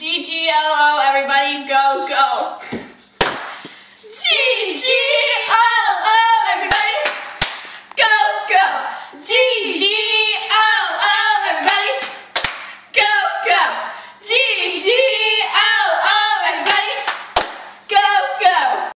G G O O, everybody, go go. G G O O, everybody, go go. G G O O, everybody, go go. G